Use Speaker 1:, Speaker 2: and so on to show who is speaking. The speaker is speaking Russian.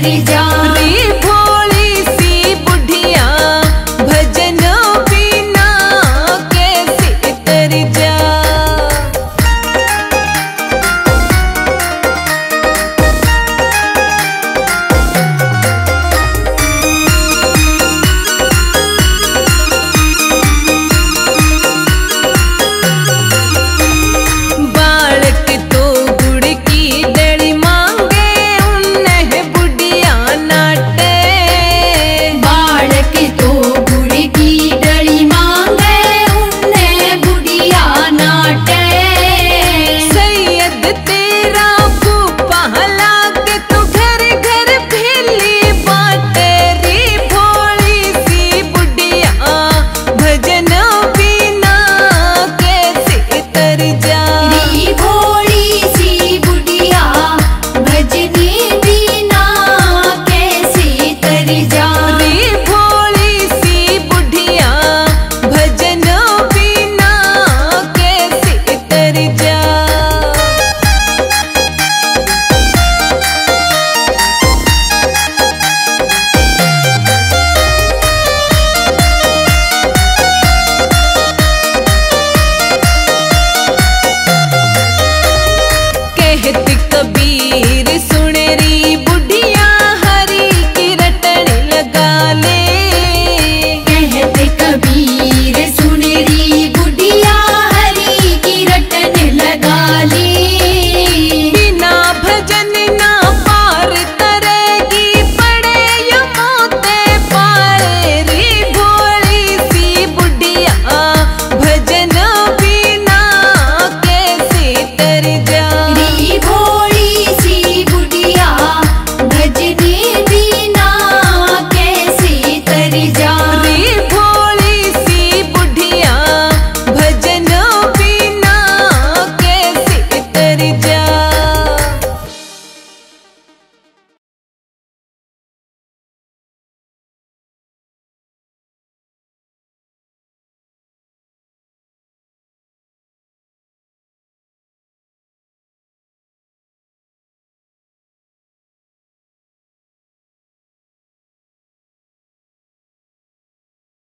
Speaker 1: доведем.